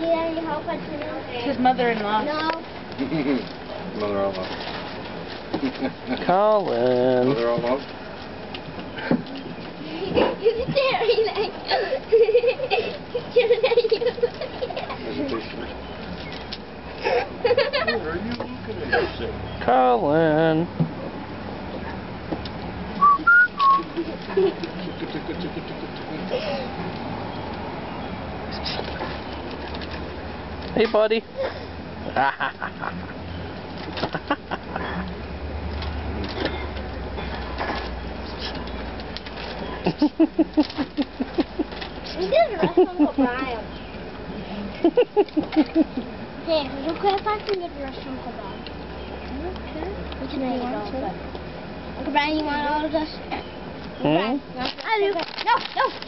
need any help at It's his mother-in-law. No. Mother-in-law. Colin. Mother-in-law. you can say it right Hesitation. What are you looking at yourself? Colin. Hey, buddy. Hindi, restaurant ko Brian. Hey, look what if I can get restaurant ko Brian. Which one you want to? Brian, you want all of this? Hmm? Do. No, no.